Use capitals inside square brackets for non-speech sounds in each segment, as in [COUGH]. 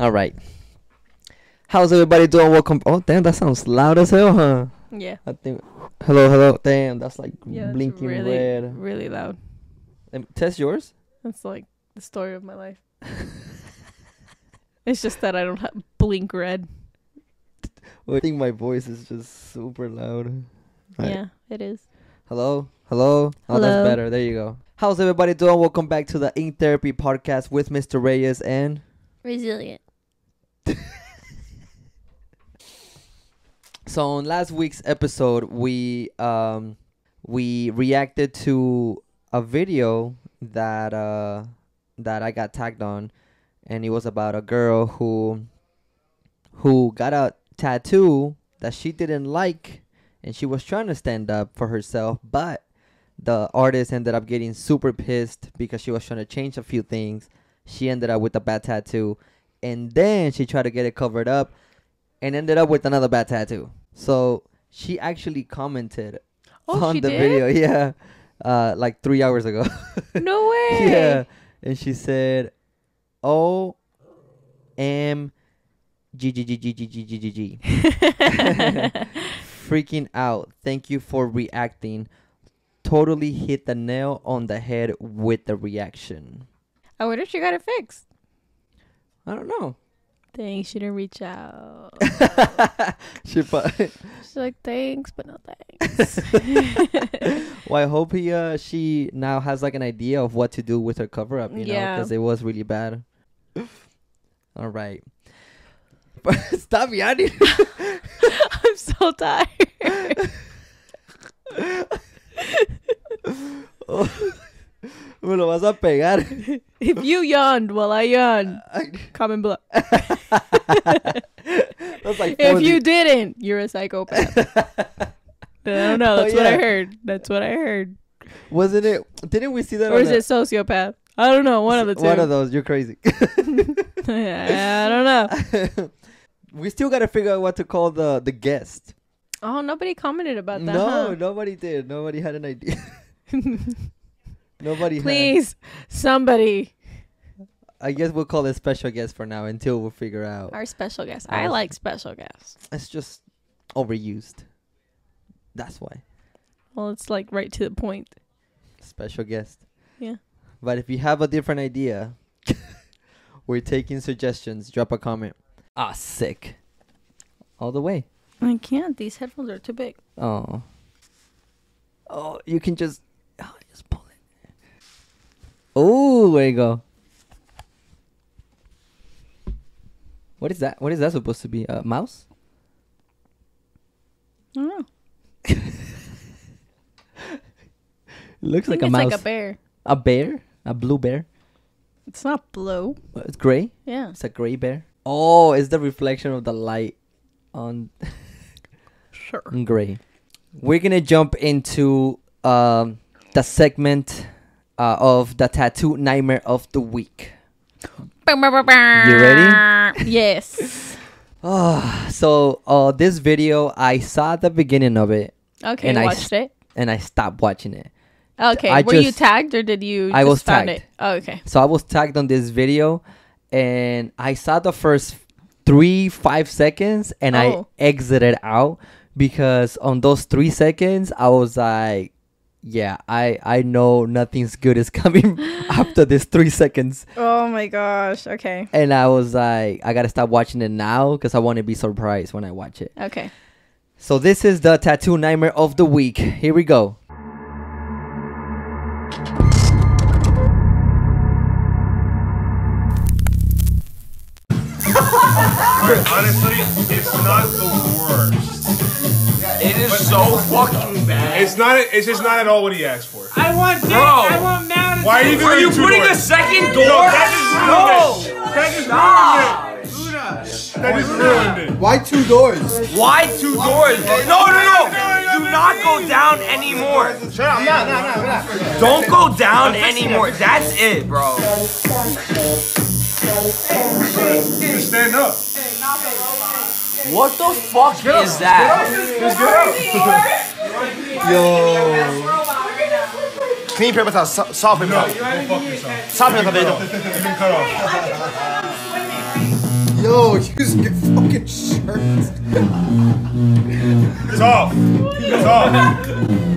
All right. How's everybody doing? Welcome. Oh, damn, that sounds loud as hell, huh? Yeah. I think. Hello, hello. Damn, that's like Yeah. blinking really, red. Really loud. Um, test yours. That's like the story of my life. It's just that I don't have blink red. Well, [LAUGHS] I think my voice is just super loud. Right. Yeah, it is. Hello, hello. Oh, that's better. There you go. How's everybody doing? Welcome back to the Ink Therapy Podcast with Mr. Reyes and. Resilient. [LAUGHS] So on last week's episode, we um we reacted to a video that uh that I got tagged on, and it was about a girl who who got a tattoo that she didn't like, and she was trying to stand up for herself, but the artist ended up getting super pissed because she was trying to change a few things. She ended up with a bad tattoo, and then she tried to get it covered up, and ended up with another bad tattoo. So she actually commented Oh, on the did? video, [LAUGHS] yeah, uh, like three hours ago. [LAUGHS] No way. yeah, and she said, "O M G G G G G G G G G." [LAUGHS] Freaking out. Thank you for reacting. Totally hit the nail on the head with the reaction. I wonder if she got it fixed. I don't know. Dang, she didn't reach out. [LAUGHS] she She's like, thanks, but no [LAUGHS] thanks. well, I hope he uh she now has like an idea of what to do with her cover up, you know, Yeah. because it was really bad. [LAUGHS] All right. Stop yawning. I'm so tired. Me lo vas a pegar. [LAUGHS] if you yawned while I yawned, comment below. [LAUGHS] That's like If you didn't, you're a psychopath. [LAUGHS] I don't know. Oh, That's what I heard. That's what I heard. wasn't it? Didn't we see that? Or is it sociopath? I don't know. One of the two. One of those. You're crazy. I don't know. we still got to figure out what to call the the guest. Oh, nobody commented about that. no, huh? nobody did. Nobody had an idea. Nobody. Had. Please, somebody. I guess we'll call it special guest for now until we figure out. Our special guest. I I like special guests. It's just overused. That's why Well, it's like right to the point. special guest. Yeah. But if you have a different idea, [LAUGHS] we're taking suggestions. Drop a comment. Ah, sick. All the way. I can't. These headphones are too big. Oh. Oh, you can just just pull it. Oh, there you go. What is that? What is that supposed to be? A mouse? I don't know. [LAUGHS] It looks like a it's mouse. like a bear. a bear? A blue bear? It's not blue. It's gray? Yeah. It's a gray bear. Oh, it's the reflection of the light on [LAUGHS] Sure. on gray. We're gonna jump into um the segment uh, of the tattoo nightmare of the week. You ready? Yes. Oh, [SIGHS] so uh, this video I saw the beginning of it Okay, And I watched it. and I stopped watching it. Okay, I were you tagged or did you? I just was tagged. It? Oh, okay. So I was tagged on this video, and I saw the first three five seconds, and I Oh. exited out because on those three seconds I was like, "Yeah, I I know nothing's good is [LAUGHS] coming after this three seconds," Oh my gosh. Okay. and I was like, "I gotta stop watching it now because I want to be surprised when I watch it." Okay. So this is the tattoo nightmare of the week. Here we go. Honestly, it's not the worst. It is so fucking bad. It's not. It's just not at all what he asked for. I want Bro. I want Mountain Why are you Are you two putting a second door? No, that just ruined it. That just ruined it. That just ruined it. Why two doors? Why two doors? No, no, no. Do not go down anymore. Shut up. No, no, no, no. Don't go down anymore. That's it, bro. Just stand up. What the fuck is that? Yo. Clean paper towel, so- soft paper No, towel. go fuck yourself. Soft paper towel. You've cut off. Yo, use your fucking shirt. It's off. It's off.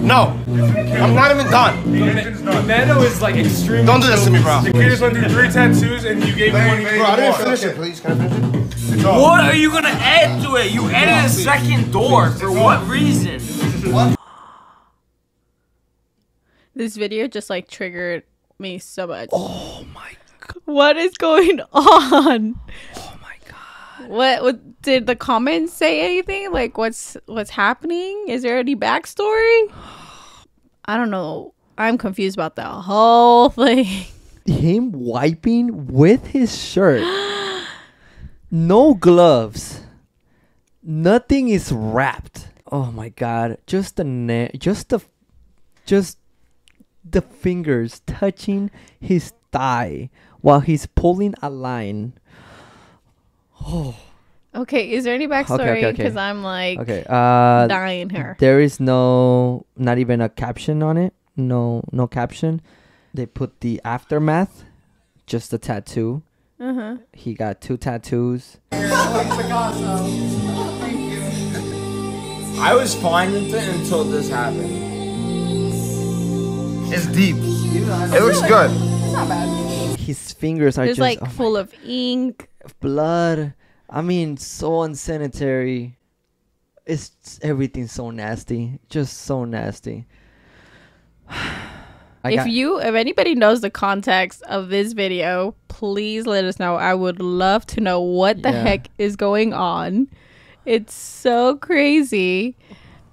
No, I'm not even done. It's done. Nano is like extremely. Don't do this to me, bro. The kid just went through three tattoos and you gave him one. he Bro, I didn't more. finish it. Please, can I finish it? It's. What are you gonna add to it? You added a second door. For what reason? This video just like triggered me so much. Oh my god. What is going on? Oh my god. What, what did the comments say anything? Like what's what's happening? Is there any backstory? I don't know. I'm confused about the whole [LAUGHS] thing. Him wiping with his shirt. [GASPS] [GASPS] [GASPS] no gloves. Nothing is wrapped. Oh my god. Just the na- just the just the fingers touching his thigh while he's pulling a line. Oh. Okay, is there any backstory? okay, okay. Because I'm like Okay. Uh dying here. There is no, not even a caption on it. No, no caption. They put the aftermath, just a tattoo. Uh huh. He got two tattoos. [LAUGHS] I was fine with it until this happened. It's deep. It looks good. It's not bad. His fingers are It's just like oh my- full of ink. blood. I mean, so unsanitary. It's everything so nasty, just so nasty. [SIGHS] [SIGHS] [SIGHS] I if got- you if anybody knows the context of this video, please let us know. I would love to know what the Yeah. heck is going on. It's so crazy.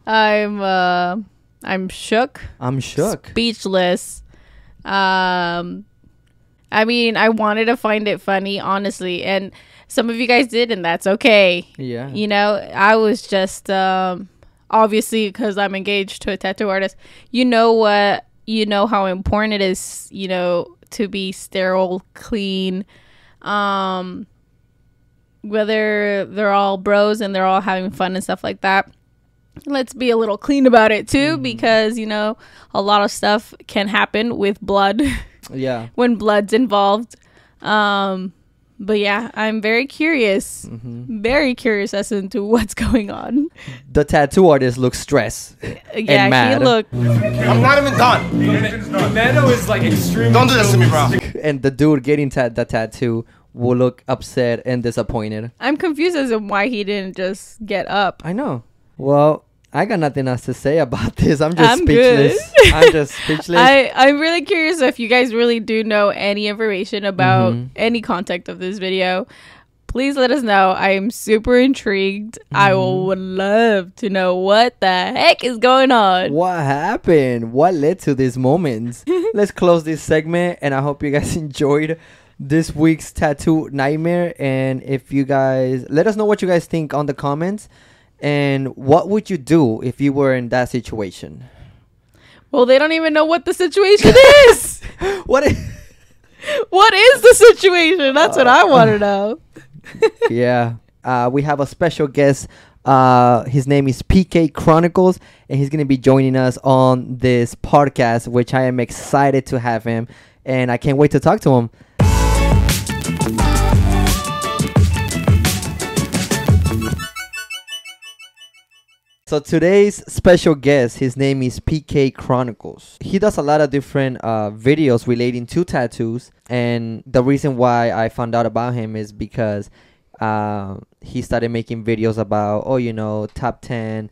I'm uh I'm shook, I'm shook. speechless. Um I mean, I wanted to find it funny, honestly, and some of you guys did and that's okay. Yeah. You know, I was just um obviously because I'm engaged to a tattoo artist. You know what? You know how important it is, you know, to be sterile, clean. Um whether they're all bros and they're all having fun and stuff like that. Let's be a little clean about it too because, you know, a lot of stuff can happen with blood [LAUGHS] Yeah. when blood's involved. Um but yeah, I'm very curious, Mm-hmm. very curious as to what's [LAUGHS] going on. The tattoo artist looks stressed. Yeah, he mad. looked. I'm not even done. It's. Nano is like extremely. Don't do this to me, bro. and the dude getting ta- the tattoo will look upset and disappointed. I'm confused as to why he didn't just get up. I know. Well, I got nothing else to say about [LAUGHS] this. I'm just I'm good. speechless. [LAUGHS] I'm just [LAUGHS] speechless. I I'm really curious if you guys really do know any information about Mhm. any content of this video. Please let us know. I am super intrigued. I Mm-hmm. would love to know what the heck is going on. what happened? What led to these moments? [LAUGHS] Let's close this segment, and I hope you guys [LAUGHS] enjoyed this week's tattoo nightmare. And if you guys let us know what you guys think on the comments, and what would you do if you were in that situation? Well, they don't even know what the situation [LAUGHS] is. What? What is the situation? That's what I want to know. Yeah, uh, we have a special guest. Uh, his name is PK Chronicles, and he's gonna be joining us on this podcast, which I am excited to have him, and I can't wait to talk to him. So today's special guest, his name is PK Chronicles. He does a lot of different uh, videos relating to tattoos, and the reason why I found out about him is because uh, he started making videos about, oh, you know, top ten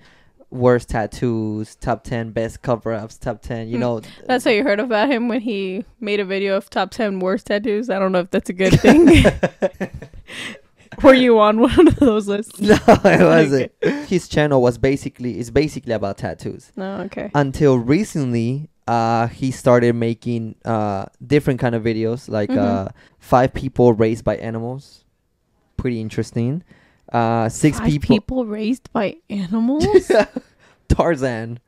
worst tattoos, top ten best cover-ups, top ten, you Hmm. know. That's how you heard about him when he made a video of top 10 worst tattoos. I don't know if that's a good [LAUGHS] thing. [LAUGHS] Were you on one of those lists? [LAUGHS] no, it wasn't. His channel was basically is basically about tattoos. No, okay. until recently uh he started making uh different kind of videos like Mhm. uh five people raised by animals pretty interesting uh six Five people, people raised by animals? [LAUGHS] tarzan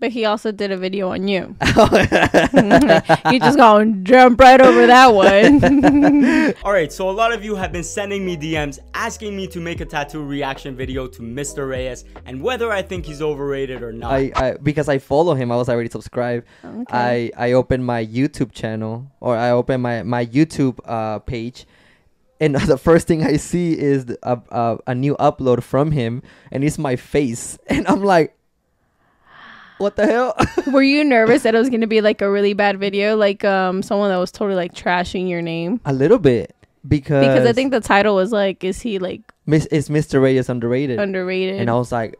but he also did a video on you. [LAUGHS] [LAUGHS] you just gonna jump right over that one. [LAUGHS] Alright, so a lot of you have been sending me DMs asking me to make a tattoo reaction video to Mr. Reyes and whether I think he's overrated or not. I, I because i follow him i was already subscribed Okay. i i opened my youtube channel or i opened my my youtube uh page and the first thing I see is a, a a new upload from him, and it's my face, and I'm like, what the hell? [LAUGHS] Were you nervous that it was gonna be like a really bad video, like um someone that was totally like trashing your name? a little bit because Because I think the title was like, "Is he like Miss it's Mr. Reyes underrated, underrated, and I was like,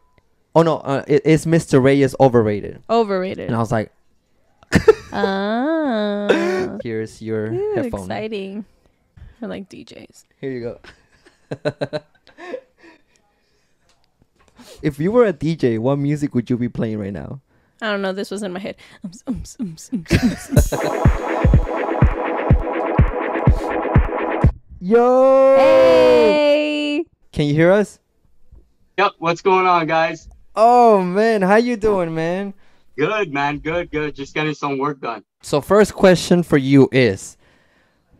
oh no, uh, it, it's Mr. Reyes overrated, overrated?" and I was like, [LAUGHS] Ah, here's your Ooh, headphone. exciting. I like DJs. Here you go. [LAUGHS] if you were a DJ, what music would you be playing right now? I don't know. This was in my head. Ums, ums, ums, ums, ums. Um, [LAUGHS] Yo! hey, Can you hear us? Yep, what's going on, guys? Oh man, how you doing, man? Good, man. Good, good. Just getting some work done. So first question for you is,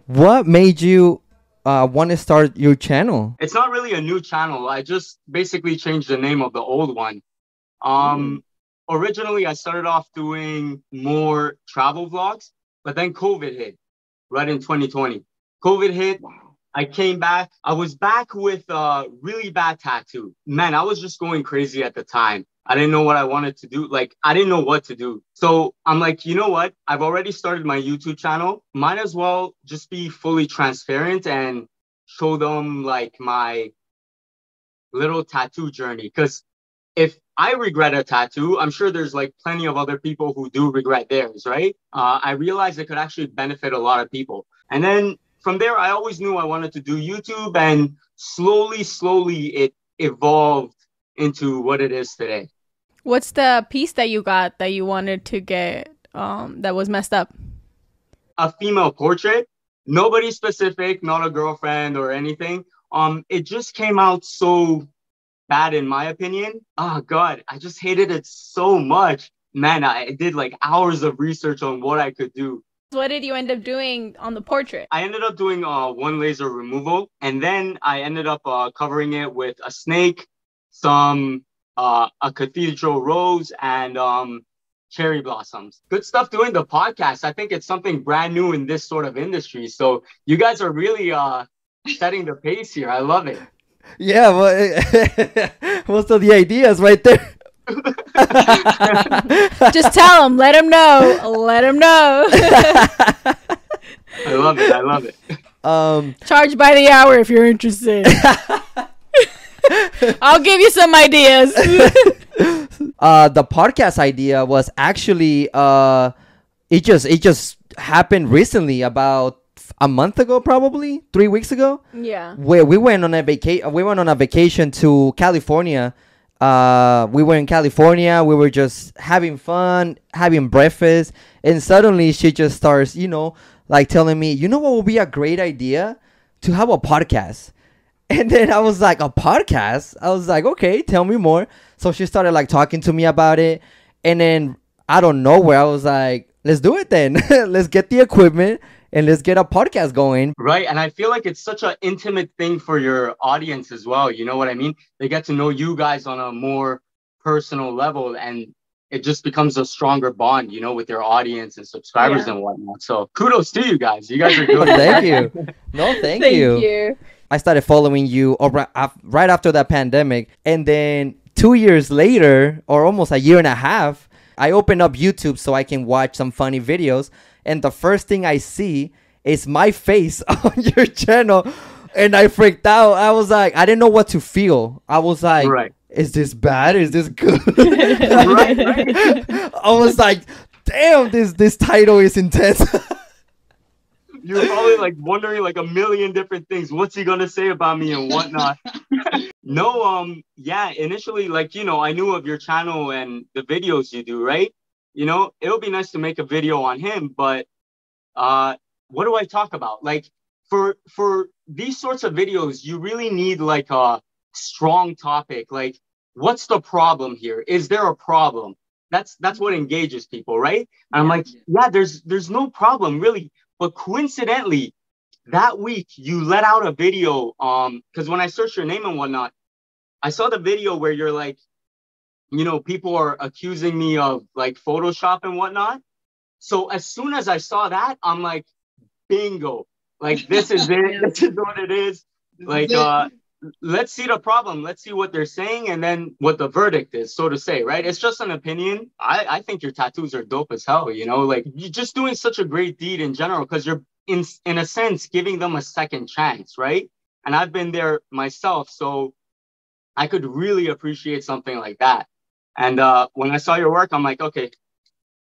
what made you uh, want to start your channel? It's not really a new channel. I just basically changed the name of the old one. Um, mm-hmm. Originally I started off doing more travel vlogs, but then COVID hit right in 2020. COVID hit. I came back. I was back with a really bad tattoo. Man, I was just going crazy at the time. I didn't know what I wanted to do. Like, I didn't know what to do. So I'm like, you know what? I've already started my YouTube channel. Might as well just be fully transparent and show them like my little tattoo journey. Because if I regret a tattoo, I'm sure there's like plenty of other people who do regret theirs, right? Uh, I realized it could actually benefit a lot of people. And then from there, I always knew I wanted to do YouTube, and slowly, slowly, it evolved into what it is today. what's the piece that you got that you wanted to get um that was messed up? a female portrait, nobody specific, not a girlfriend or anything. Um, it just came out so bad in my opinion. Oh God, I just hated it so much. Man, I did like hours of research on what I could do. What did you end up doing on the portrait? I ended up doing uh, one laser removal, and then I ended up uh, covering it with a snake, some uh, a cathedral rose, and um, cherry blossoms. Good stuff doing the podcast. I think it's something brand new in this sort of industry. So you guys are really uh, setting the pace here. I love it. Yeah, well, [LAUGHS] most of the ideas right there. [LAUGHS] Just tell him. Let him know. Let him know. [LAUGHS] I love it. I love it. um, Charge by the hour if you're interested. I'll give you some ideas. uh, the podcast idea was actually uh, it just it just happened recently, about a month ago, probably three weeks ago. yeah. where we went on a vacation we went on a vacation to california. Uh we were in california. We were just having fun having breakfast. And suddenly she just starts you know like telling me you know what would be a great idea? To have a podcast. [LAUGHS] And then i was like a podcast? I was like okay tell me more. So she started like talking to me about it. And then i don't know where i was like let's do it then. [LAUGHS] Let's get the equipment and let's get a podcast going Right. And I feel like it's such an intimate thing for your audience as well. You know what I mean? They get to know you guys on a more personal level and it just becomes a stronger bond, you know, with your audience and subscribers Yeah. and whatnot. So kudos to you guys. You guys are good. [LAUGHS] thank you. [LAUGHS] No, thank, you. thank you. You. I started following you over, right after that pandemic. And then two years later, or almost a year and a half, I opened up YouTube so I can watch some funny videos. And the first thing I see is my face [LAUGHS] on your channel. And I freaked out. I was like, I didn't know what to feel. I was like, Right. is this bad? Is this good? [LAUGHS] right, right. [LAUGHS] I was like, damn, this this title is intense. You're probably like wondering like a million different things. What's he gonna say about me and whatnot? no, um, yeah, initially, like, you know, I knew of your channel and the videos you do, right? You know, it would be nice to make a video on him, but uh what do I talk about? Like for for these sorts of videos, you really need like a strong topic. Like, what's the problem here? Is there a problem? That's that's what engages people, right? And I'm like, yeah, there's there's no problem really. But coincidentally, that week you let out a video. Um, because when I searched your name and whatnot, I saw the video where you're like, you know, people are accusing me of like Photoshop and whatnot. So as soon as I saw that, I'm like, bingo, Like this is it. [LAUGHS] This is what it is. Like uh let's see the problem. Let's see what they're saying and then what the verdict is, so to say, right? It's just an opinion. I, I think your tattoos are dope as hell, you know, like you're just doing such a great deed in general because you're in in a sense giving them a second chance, right? And I've been there myself, so I could really appreciate something like that. And uh when I saw your work, I'm like, okay,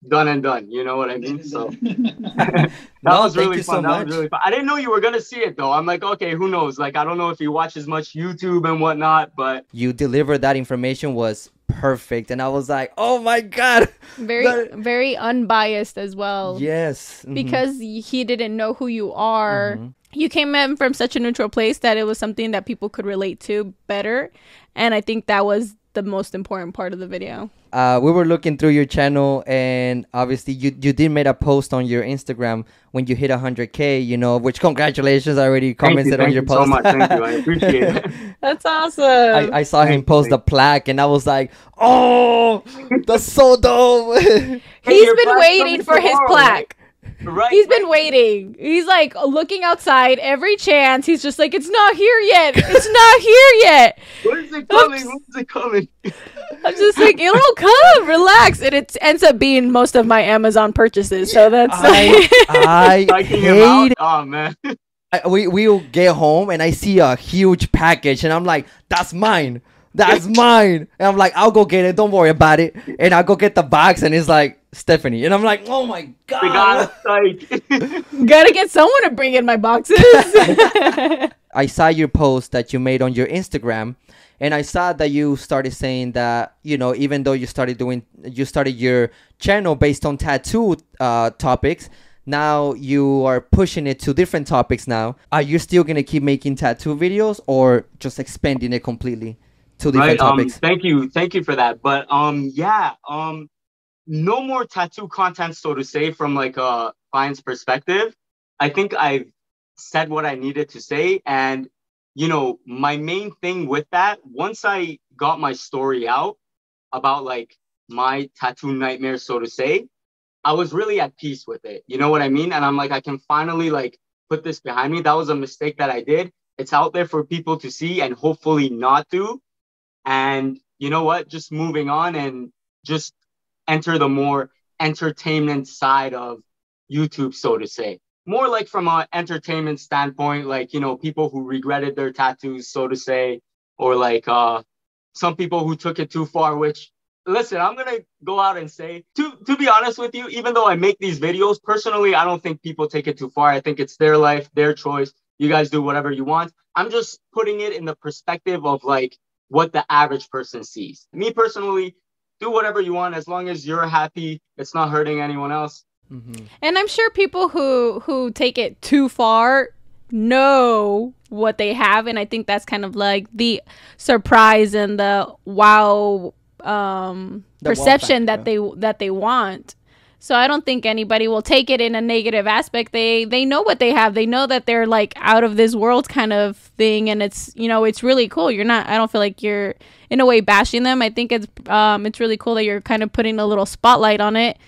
done and done. You know what I mean? [LAUGHS] So [LAUGHS] [LAUGHS] that No, was really fun. so that much. was really fun. I didn't know you were gonna see it though. I'm like, okay, who knows? Like, I don't know if you watch as much YouTube and whatnot, but You delivered that information was perfect, and I was like, oh my god. Very, That- very unbiased as well. Yes. mhm. Because he didn't know who you are. Mhm. You came in from such a neutral place that it was something that people could relate to better. And I think that was the most important part of the video. uh, we were looking through your channel, and obviously you you did make a post on your Instagram when you hit 100k. You know, which congratulations! I already thank you, commented on thank your you post. so much. Thank you. I [LAUGHS] appreciate it. That's awesome. I, I saw him Thank you, post the plaque, and I was like, "Oh, that's so dope!" [LAUGHS] He's been waiting coming for his plaque. Right. He's been waiting. He's like looking outside every chance. He's just like, it's not here yet. It's [LAUGHS] not here yet. When is it coming? When is it coming? I'm just like, it'll come. Relax. And it ends up being most of my Amazon purchases. So that's I, [LAUGHS] I [LAUGHS] Psyching him out. hate. Oh man. I, we we'll get home, and I see a huge package, and I'm like, "That's mine." That's mine. And I'm like, I'll go get it. Don't worry about it. And I go get the box, and it's like Stephanie. And I'm like, oh my We god. got psych. [LAUGHS] [LAUGHS] gotta get someone to bring in my boxes. [LAUGHS] I saw your post that you made on your Instagram, and I saw that you started saying that you know even though you started doing you started your channel based on tattoo uh, topics, now you are pushing it to different topics. Now, are you still gonna keep making tattoo videos or just expanding it completely to different right. Um, topics? thank you. Thank you for that. But um, yeah. Um, no more tattoo content, so to say, from like a client's perspective. I think I've said what I needed to say, and you know, my main thing with that, once I got my story out about like my tattoo nightmare, so to say, I was really at peace with it. You know what I mean? And I'm like, I can finally like put this behind me. That was a mistake that I did. It's out there for people to see and hopefully not do. And you know what? Just moving on and just enter the more entertainment side of YouTube, so to say. More like from an entertainment standpoint, like, you know, people who regretted their tattoos, so to say, or like uh some people who took it too far, which listen, I'm gonna go out and say, to to be honest with you, even though I make these videos, personally, I don't think people take it too far. I think it's their life, their choice. You guys do whatever you want. I'm just putting it in the perspective of like what the average person sees. Me personally, do whatever you want as long as you're happy. It's not hurting anyone else. Mhm. and I'm sure people who who take it too far know what they have and I think that's kind of like the surprise and the wow um The wow perception that factor. they that they want. So I don't think anybody will take it in a negative aspect. They they know what they have. They know that they're like out of this world kind of thing and it's you know, it's really cool. You're not I don't feel like you're in a way bashing them. I think it's um it's really cool that you're kind of putting a little spotlight on it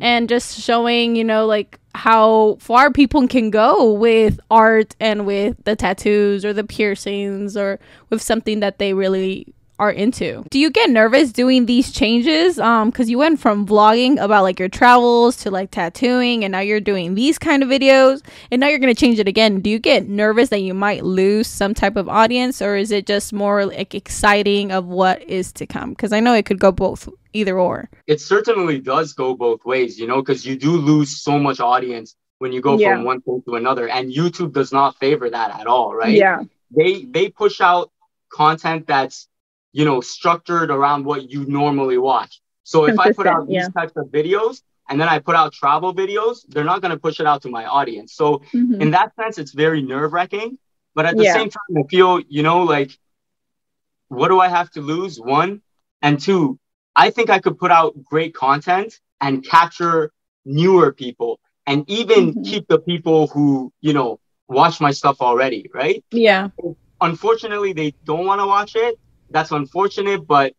and just showing, you know, like how far people can go with art and with the tattoos or the piercings or with something that they really are into. Do you get nervous doing these changes? Um, because you went from vlogging about like your travels to like tattooing, and now you're doing these kind of videos, and now you're gonna change it again. Do you get nervous that you might lose some type of audience, or is it just more like exciting of what is to come? Because I know it could go both, either or. It certainly does go both ways, you know, because you do lose so much audience when you go Yeah. from one thing to another. And YouTube does not favor that at all, right? Yeah. They they push out content that's you know structured around what you normally watch. So if I put out these yeah. types of videos and then I put out travel videos, they're not going to push it out to my audience. So Mhm. in that sense, it's very nerve wracking. But at the Yeah. same time, I feel, you know, like, what do I have to lose? One. And two, I think I could put out great content and capture newer people and even Mhm. keep the people who, you know, watch my stuff already, right? Yeah. Unfortunately, they don't want to watch it. That's unfortunate, but,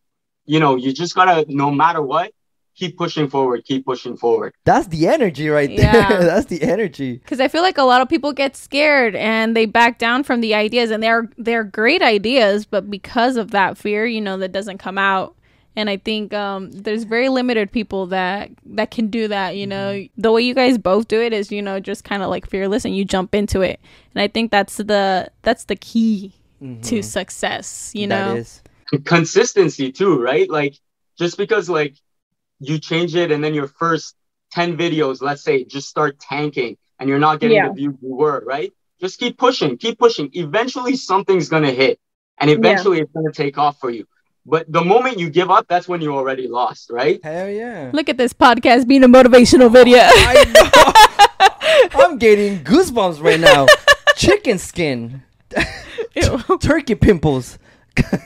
you know, you just gotta, no matter what, keep pushing forward, keep pushing forward. That's the energy right there. Yeah. [LAUGHS] That's the energy. because I feel like a lot of people get scared and they back down from the ideas, and they're they're great ideas, but because of that fear, you know, that doesn't come out. And I think um, there's very limited people that that can do that. You know, Mm-hmm. the way you guys both do it is, you know, just kind of like fearless, and you jump into it. And I think that's the that's the key to success. You know, Mm-hmm. That is. consistency too, right? Like just because like you change it and then your first 10 videos, let's say, just start tanking and you're not getting Yeah. the views you were, right? Just keep pushing, keep pushing. Eventually something's gonna hit and eventually it's gonna take off for you. But the moment you give up, that's when you already lost, right? Hell yeah. look at this podcast being a motivational video. I know. [LAUGHS] I'm getting goosebumps right now. [LAUGHS] Chicken skin. [LAUGHS] Ew. Turkey pimples.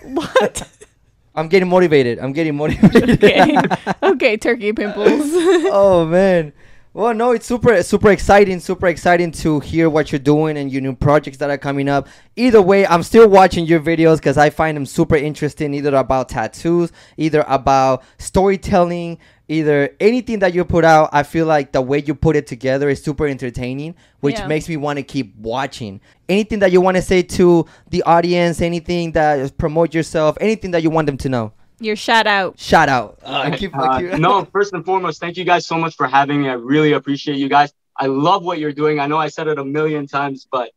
what? [LAUGHS] I'm getting motivated. I'm getting motivated. okay, okay, turkey pimples. [LAUGHS] oh man. Well, no, it's super, super exciting, super exciting to hear what you're doing and your new projects that are coming up. Either way, I'm still watching your videos because I find them super interesting, either about tattoos, either about storytelling, either anything that you put out. I feel like the way you put it together is super entertaining, which Yeah. makes me want to keep watching. Anything that you want to say to the audience, anything that promote yourself, anything that you want them to know. Your shout out. Shout out. Uh, I keep, I Uh, keep- no, first and foremost, thank you guys so much for having me. I really appreciate you guys. I love what you're doing. I know I said it a million times, but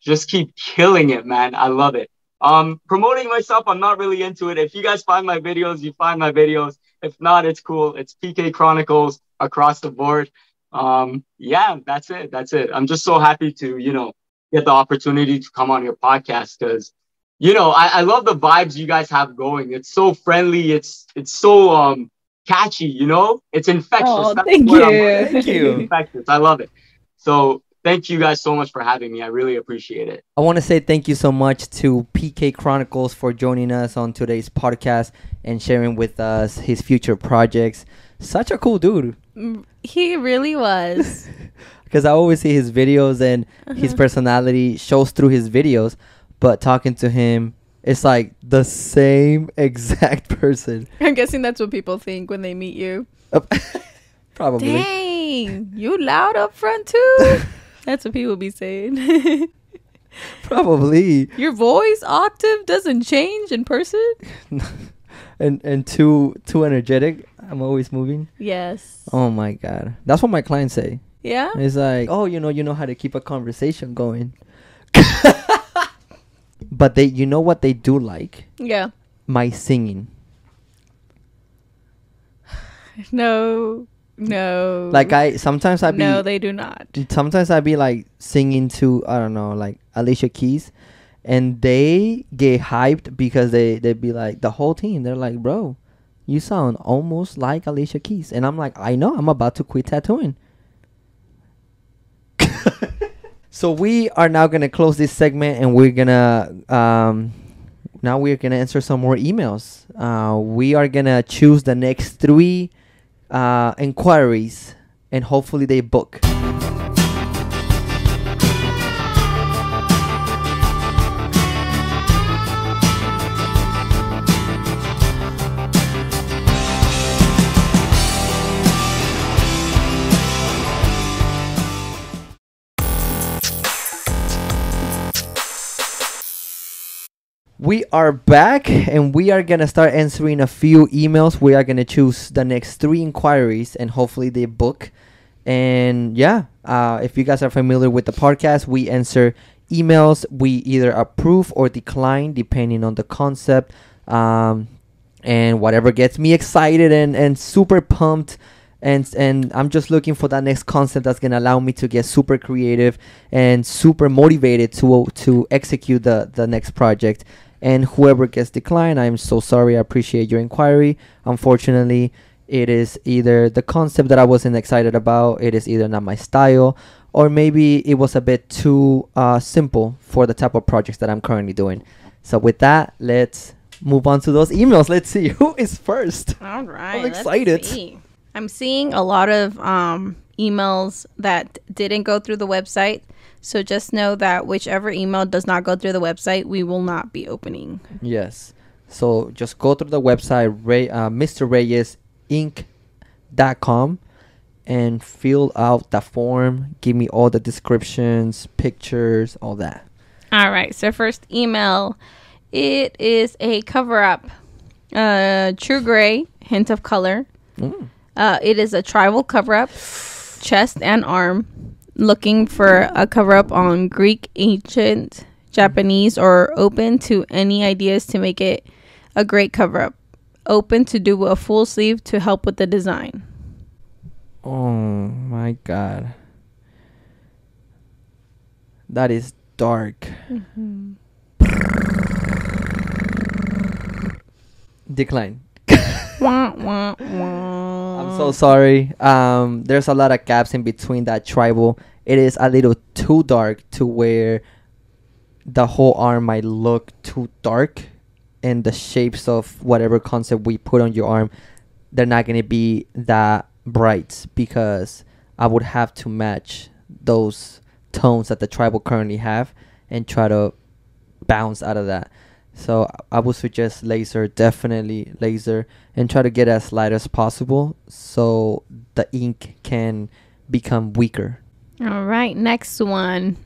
just keep killing it, man. I love it. Um, promoting myself, I'm not really into it. If you guys find my videos, you find my videos. If not, it's cool. It's PK Chronicles across the board. Um, yeah, that's it. That's it. I'm just so happy to, you know, get the opportunity to come on your podcast because you know, I, I love the vibes you guys have going. It's so friendly. It's it's so um catchy. You know, it's infectious. Oh, thank what I'm- you. [LAUGHS] Thank you. infectious. I love it. So thank you guys so much for having me. I really appreciate it. I want to say thank you so much to PK Chronicles for joining us on today's podcast and sharing with us his future projects. Such a cool dude. Mm, He really was. [LAUGHS] Because I always see his videos and his Uh-huh. personality shows through his videos, but talking to him, it's like the same [LAUGHS] exact person. I'm guessing that's what people think when they meet you. [LAUGHS] Probably. Dang, you loud up front too. That's what people be saying. [LAUGHS] Probably. Your voice octave doesn't change in person. [LAUGHS] and and too too energetic. I'm always moving. Yes. Oh my god. That's what my clients say. Yeah. It's like, oh, you know, you know how to keep a conversation going. [LAUGHS] but they, you know what they do like? Yeah. My singing. [SIGHS] No. No. Like I sometimes I be No, they do not. sometimes I be like singing to I don't know like Alicia Keys, and they get hyped because they they be like the whole team. They're like, bro, you sound almost like Alicia Keys, and I'm like, I know, I'm about to quit tattooing. [LAUGHS] so we are now gonna close this segment, and we're gonna um. Now we're gonna answer some more emails. Uh, we are gonna choose the next three uh, inquiries, and hopefully they book. We are back and we are gonna start answering a few emails. We are gonna choose the next three inquiries and hopefully they book. And yeah, uh, if you guys are familiar with the podcast, we answer emails. We either approve or decline depending on the concept. Um, and whatever gets me excited and, and super pumped and and I'm just looking for that next concept that's gonna allow me to get super creative and super motivated to to execute the the next project. And whoever gets declined, I'm so sorry. I appreciate your inquiry. Unfortunately, it is either the concept that I wasn't excited about. It is either not my style, or maybe it was a bit too uh, simple for the type of projects that I'm currently doing. So with that, let's move on to those emails. Let's see [LAUGHS] who is first. All right. I'm excited. I'm seeing a lot of um, emails that didn't go through the website. So just know that whichever email does not go through the website, we will not be opening. Yes. So just go to the website, Ray, uh, Mr. Reyes Ink. com and fill out the form. Give me all the descriptions, pictures, all that. All right. So first email, it is a cover up. Uh, true gray, hint of color. Mm. Uh, it is a tribal cover up, chest and arm. Looking for a cover up on Greek, ancient, Japanese, or open to any ideas to make it a great cover up. Open to do a full sleeve to help with the design. Oh my god. That is dark. Decline. [LAUGHS] I'm so sorry. Um, there's a lot of gaps in between that tribal. It is a little too dark to where the whole arm might look too dark, and the shapes of whatever concept we put on your arm, they're not gonna be that bright because I would have to match those tones that the tribal currently have and try to bounce out of that. So I would suggest laser, definitely laser, and try to get as light as possible so the ink can become weaker. All right, next one.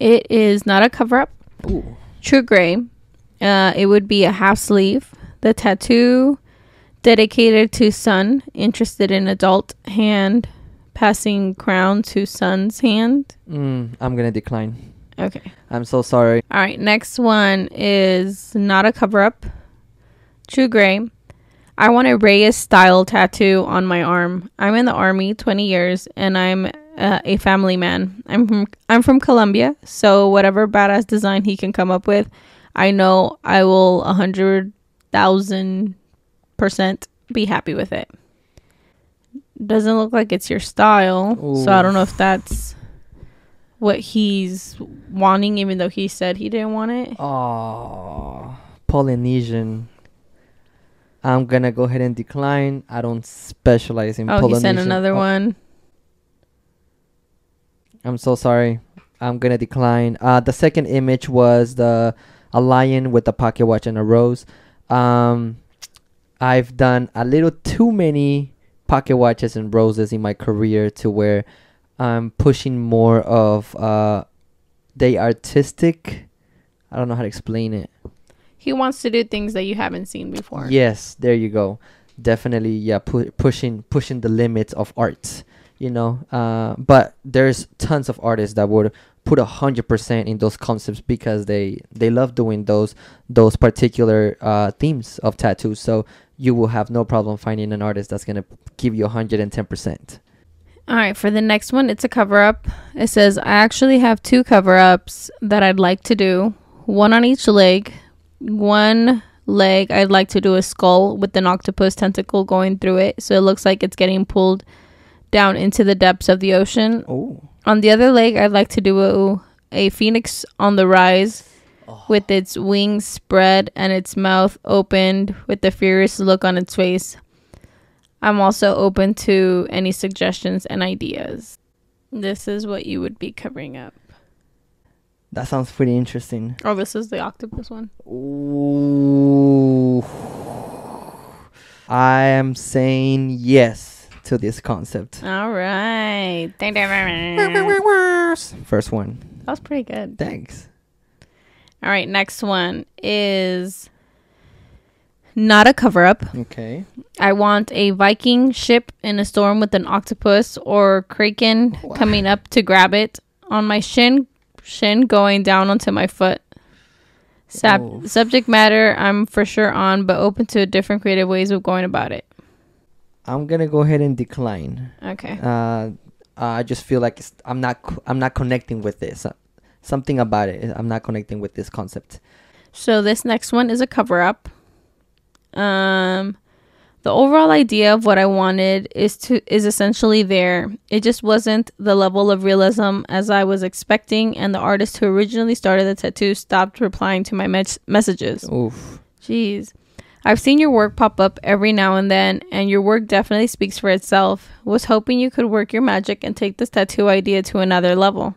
It is not a cover up. Ooh. True gray. Uh, it would be a half sleeve. The tattoo dedicated to son, interested in adult hand, passing crown to son's hand. Mm, I'm gonna decline. Okay. I'm so sorry. All right, next one is not a cover up. True gray. I want a Reyes style tattoo on my arm. I'm in the army 20 years and I'm uh, a family man. I'm from I'm from Colombia, so whatever badass design he can come up with, I know I will a hundred thousand percent be happy with it. Doesn't look like it's your style, so I don't know if that's what he's wanting, even though he said he didn't want it. Oh, Polynesian. I'm gonna go ahead and decline. I don't specialize in Oh, he Polynesian. sent another Oh, one. I'm so sorry. I'm gonna decline. Uh, the second image was the a lion with a pocket watch and a rose. Um, I've done a little too many pocket watches and roses in my career to where I'm pushing more of uh, they artistic. I don't know how to explain it. He wants to do things that you haven't seen before. Yes, there you go. Definitely, yeah, pu- pushing pushing the limits of art. You know, uh, but there's tons of artists that would put a hundred percent in those concepts because they they love doing those those particular uh, themes of tattoos. So you will have no problem finding an artist that's gonna give you a hundred and ten percent. All right, for the next one, it's a cover up. It says, I actually have two cover ups that I'd like to do one on each leg. One leg, I'd like to do a skull with an octopus tentacle going through it. So it looks like it's getting pulled down into the depths of the ocean. Oh, On the other leg, I'd like to do a, a phoenix on the rise oh. with its wings spread and its mouth opened with a furious look on its face. I'm also open to any suggestions and ideas. This is what you would be covering up. that sounds pretty interesting. Oh, this is the octopus one. Ooh. I am saying yes to this concept. All right. First one. That was pretty good. Thanks. All right, next one is not a cover up. Okay. I want a Viking ship in a storm with an octopus or kraken coming up to grab it on my shin, shin going down onto my foot. Sab- Oh. Subject matter I'm for sure on, but open to different creative ways of going about it. I'm gonna go ahead and decline. Okay. Uh, I just feel like it's, I'm not I'm not connecting with this. Something about it. I'm not connecting with this concept. So this next one is a cover up. Um the overall idea of what I wanted is to is essentially there. It just wasn't the level of realism as I was expecting and the artist who originally started the tattoo stopped replying to my mes- messages. Oof. Jeez. I've seen your work pop up every now and then, and your work definitely speaks for itself. Was hoping you could work your magic and take this tattoo idea to another level.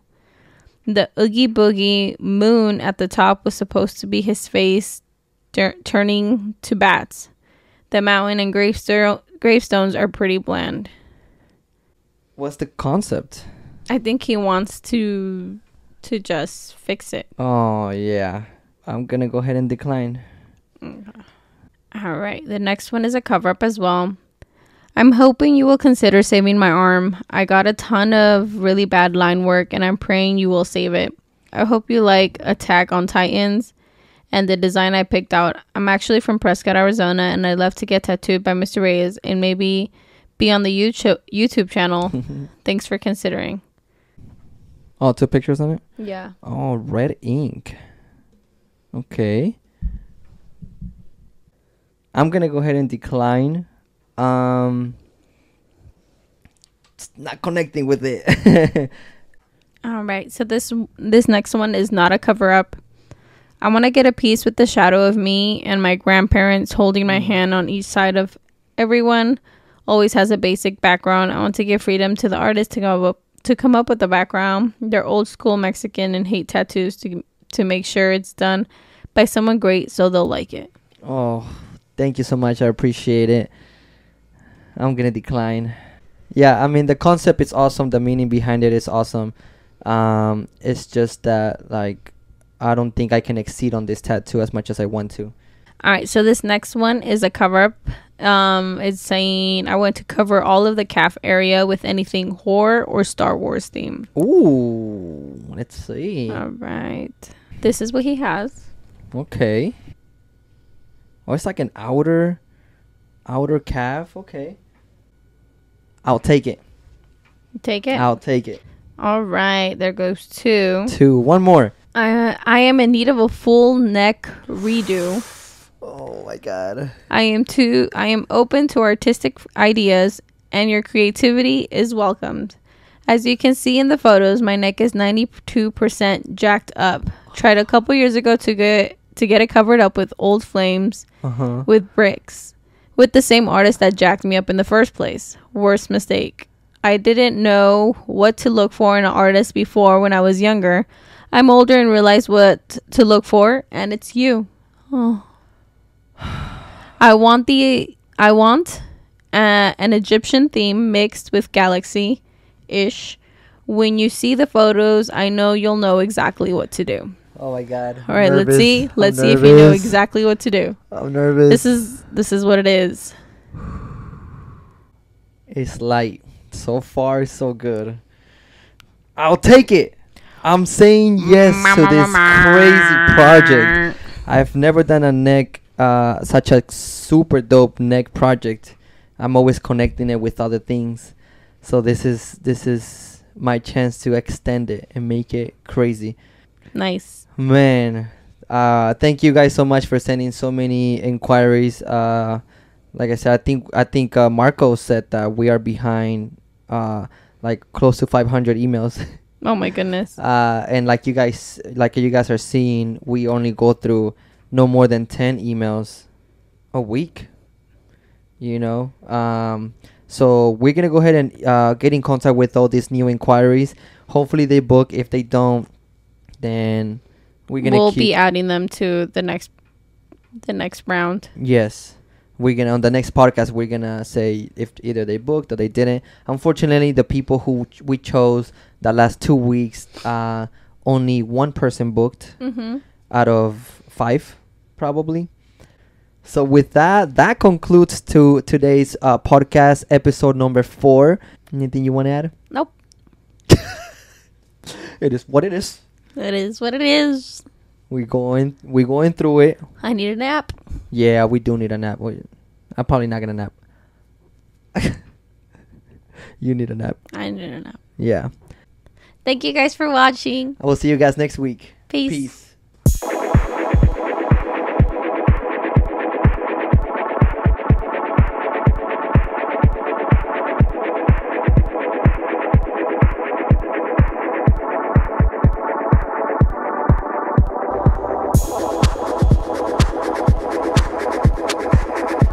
The Oogie Boogie moon at the top was supposed to be his face tur- turning to bats. The mountain and gravestone, gravestones are pretty bland. What's the concept? I think he wants to to just fix it. Oh yeah, I'm gonna go ahead and decline. Mm-hmm. All right. The next one is a cover up as well. I'm hoping you will consider saving my arm. I got a ton of really bad line work and I'm praying you will save it. I hope you like Attack on Titans and the design I picked out. I'm actually from Prescott, Arizona, and I love to get tattooed by Mr. Reyes and maybe be on the YouTube YouTube channel. [LAUGHS] Thanks for considering. Oh, two pictures on it. Yeah. Oh, red ink. Okay. I'm gonna go ahead and decline. Um, it's not connecting with it. [LAUGHS] All right. So this this next one is not a cover up. I want to get a piece with the shadow of me and my grandparents holding my hand on each side of everyone. Always has a basic background. I want to give freedom to the artist to come up to come up with the background. They're old school Mexican and hate tattoos to to make sure it's done by someone great so they'll like it. oh, thank you so much. I appreciate it. I'm gonna decline. Yeah, I mean the concept is awesome. The meaning behind it is awesome. Um, it's just that like I don't think I can exceed on this tattoo as much as I want to. All right, so this next one is a cover up. Um, it's saying I want to cover all of the calf area with anything horror or Star Wars theme. Ooh, let's see. All right, this is what he has. Okay. Oh, it's like an outer, outer calf. Okay. I'll take it. Take it. I'll take it. All right, there goes two. Two. One more. I I am in need of a full neck redo. Oh my god. I am too. I am open to artistic ideas, and your creativity is welcomed. As you can see in the photos, my neck is 92% jacked up. Tried a couple years ago to get to get it covered up with old flames Uh huh. with bricks with the same artist that jacked me up in the first place. Worst mistake. I didn't know what to look for in an artist before when I was younger. I'm older and realize what to look for, and it's you. Oh. [SIGHS] I want the I want uh, an Egyptian theme mixed with galaxy ish. When you see the photos, I know you'll know exactly what to do. Oh my god. All right, let's see. Let's see if you know exactly what to do. I'm nervous. This is this is what it is. It's light. So far, so good. I'll take it. I'm saying yes to this crazy project. I've never done a neck, uh, such a super dope neck project. I'm always connecting it with other things. So this is this is my chance to extend it and make it crazy. Nice. Man, uh, thank you guys so much for sending so many inquiries. Uh, like I said, I think I think uh, Marco said that we are behind, uh, like close to 500 emails. [LAUGHS] Oh my goodness. uh, and like you guys, like you guys are seeing, we only go through no more than 10 emails a week. You know, um, so we're gonna go ahead and uh, get in contact with all these new inquiries. Hopefully they book. If they don't, then we're gonna we'll keep be adding them to the next the next round. Yes. We're gonna on the next podcast we're gonna say if either they booked or they didn't. Unfortunately, the people who ch- we chose the last two weeks, uh, only one person booked Mm-hmm. out of five, probably. So with that, that concludes to today's uh, podcast episode number four. Anything you want to add? Nope. [LAUGHS] It is what it is. It is what it is. We going we going through it. I need a nap. Yeah, we do need a nap. We- I'm probably not gonna nap. [LAUGHS] you need a nap. I need a nap. Yeah. Thank you guys for watching. I will see you guys next week. Peace. Peace.